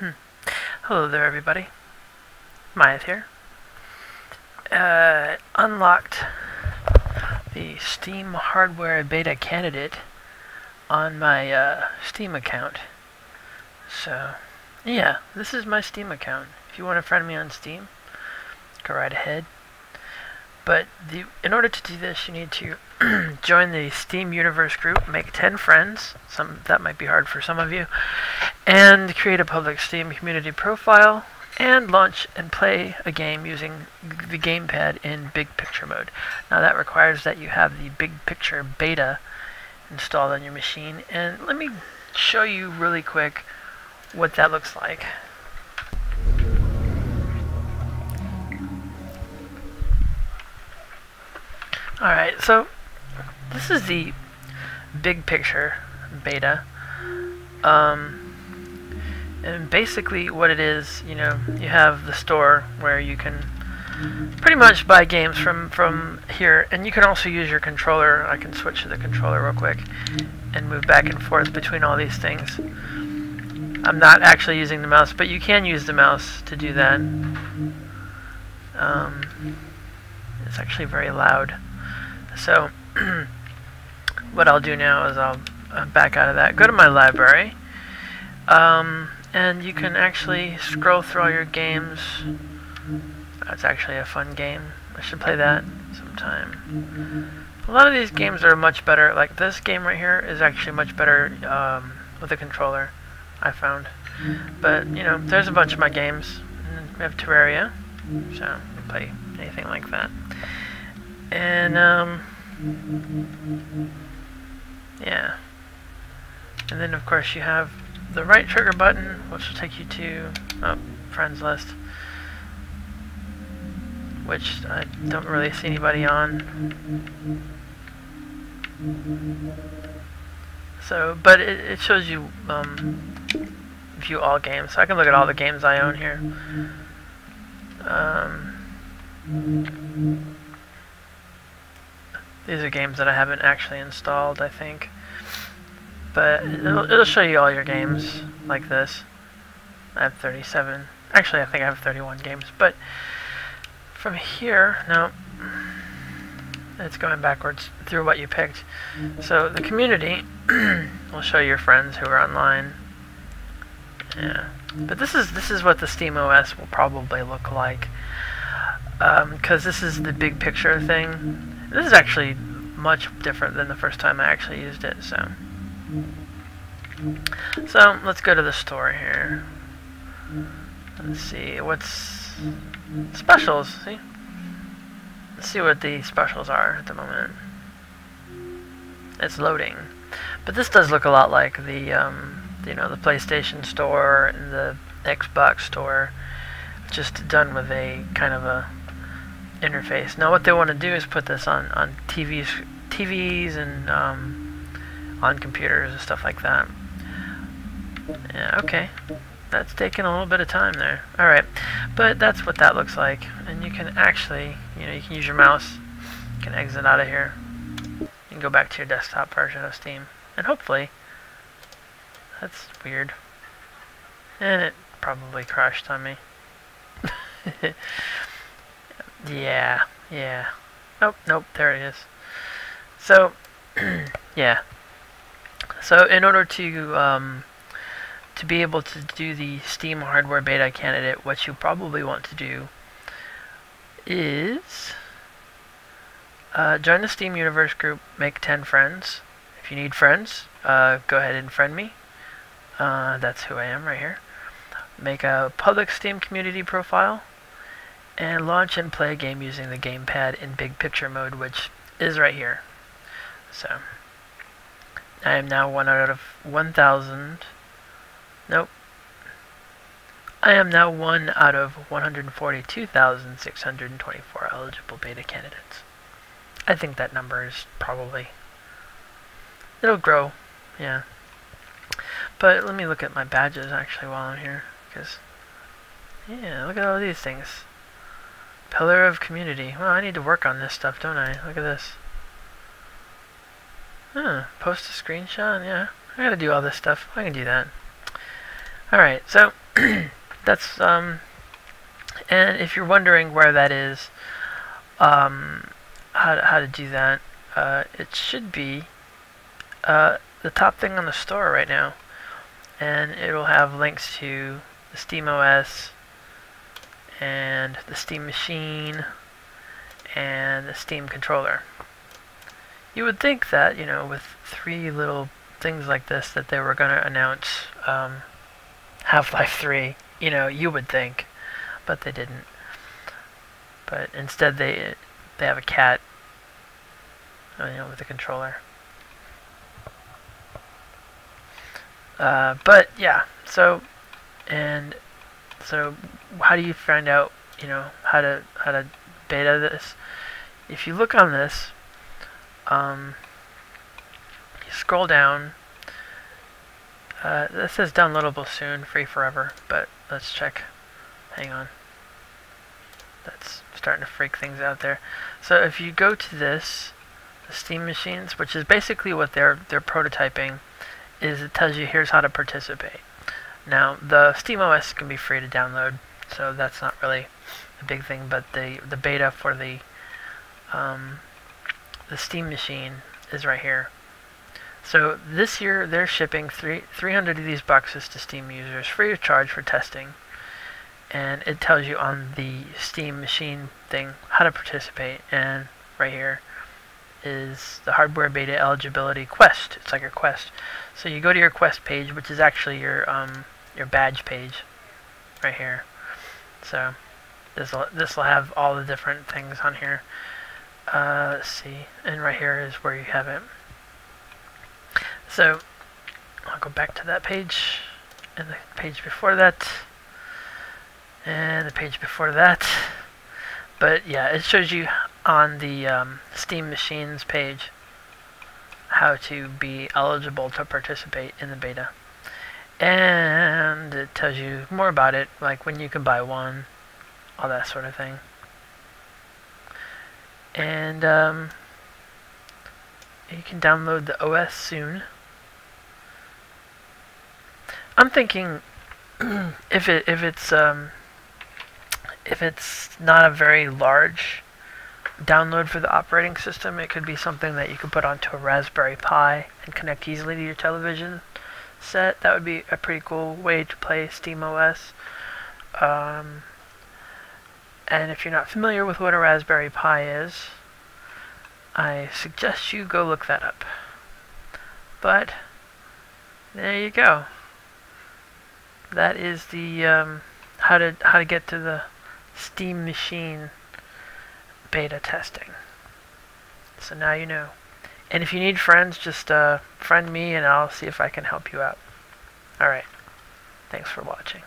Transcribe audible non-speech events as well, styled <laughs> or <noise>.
Hmm. Hello there, everybody. Myath here. Uh, unlocked the Steam hardware beta candidate on my uh, Steam account. So, yeah, this is my Steam account. If you want to friend me on Steam, go right ahead. But the, in order to do this, you need to <clears throat> join the Steam Universe group, make 10 friends, some that might be hard for some of you, and create a public Steam community profile, and launch and play a game using the gamepad in big picture mode. Now that requires that you have the big picture beta installed on your machine, and let me show you really quick what that looks like. Alright, so this is the big picture beta. Um, and basically what it is, you know, you have the store where you can pretty much buy games from, from here. And you can also use your controller. I can switch to the controller real quick and move back and forth between all these things. I'm not actually using the mouse, but you can use the mouse to do that. Um, it's actually very loud. So <clears throat> what I'll do now is I'll uh, back out of that, go to my library, um, and you can actually scroll through all your games. That's actually a fun game. I should play that sometime. A lot of these games are much better. Like this game right here is actually much better um, with a controller, I found. But, you know, there's a bunch of my games. We have Terraria, so play anything like that. And, um, yeah. And then, of course, you have the right trigger button, which will take you to oh, friends list, which I don't really see anybody on. So, but it, it shows you um, view all games, so I can look at all the games I own here. Um, these are games that I haven't actually installed, I think. But it'll, it'll show you all your games like this. I have 37. Actually, I think I have 31 games. But from here, no, it's going backwards through what you picked. So the community <clears throat> will show your friends who are online. Yeah, but this is this is what the Steam OS will probably look like because um, this is the big picture thing. This is actually much different than the first time I actually used it. So, so let's go to the store here. Let's see what's specials. See, let's see what the specials are at the moment. It's loading, but this does look a lot like the um, you know the PlayStation Store and the Xbox Store, just done with a kind of a interface. Now what they want to do is put this on, on TVs, TVs and um, on computers and stuff like that. Yeah, okay. That's taking a little bit of time there. Alright, but that's what that looks like. And you can actually, you know, you can use your mouse. You can exit out of here. You can go back to your desktop version of Steam. And hopefully, that's weird. And it probably crashed on me. <laughs> Yeah, yeah. Nope, nope, there it is. So, <clears throat> yeah. So in order to um, to be able to do the Steam hardware beta candidate, what you probably want to do is uh, join the Steam Universe group, make 10 friends. If you need friends, uh, go ahead and friend me. Uh, that's who I am right here. Make a public Steam community profile and launch and play a game using the gamepad in big picture mode, which is right here. So, I am now 1 out of 1,000. Nope. I am now 1 out of 142,624 eligible beta candidates. I think that number is probably... It'll grow, yeah. But let me look at my badges actually while I'm here, because... Yeah, look at all these things. Pillar of community. Well, I need to work on this stuff, don't I? Look at this. Huh, post a screenshot? Yeah, I gotta do all this stuff. I can do that. Alright, so, <clears throat> that's um, and if you're wondering where that is, um, how to, how to do that, uh, it should be uh, the top thing on the store right now, and it will have links to the SteamOS and the Steam Machine and the Steam controller. You would think that, you know, with three little things like this that they were going to announce um, Half-Life 3, you know, you would think, but they didn't. But instead they they have a cat, you know, with a controller. Uh, but yeah, so and so how do you find out, you know, how to how to beta this? If you look on this, um, you scroll down. Uh, this says downloadable soon, free forever, but let's check. Hang on. That's starting to freak things out there. So if you go to this, the Steam machines, which is basically what they're they're prototyping, is it tells you here's how to participate. Now the Steam OS can be free to download, so that's not really a big thing. But the the beta for the um, the Steam machine is right here. So this year they're shipping three 300 of these boxes to Steam users free of charge for testing. And it tells you on the Steam machine thing how to participate. And right here is the hardware beta eligibility quest. It's like a quest. So you go to your quest page, which is actually your um, your badge page, right here. So this will this will have all the different things on here. Uh, let's see, and right here is where you have it. So I'll go back to that page, and the page before that, and the page before that. But yeah, it shows you on the um, Steam Machines page how to be eligible to participate in the beta. And it tells you more about it, like when you can buy one, all that sort of thing. And um, you can download the OS soon. I'm thinking <clears throat> if it if it's um, if it's not a very large download for the operating system, it could be something that you could put onto a Raspberry Pi and connect easily to your television set. That would be a pretty cool way to play SteamOS. Um, and if you're not familiar with what a Raspberry Pi is, I suggest you go look that up. But there you go. That is the um, how to how to get to the Steam machine beta testing. So now you know. And if you need friends, just uh, friend me and I'll see if I can help you out. Alright. Thanks for watching.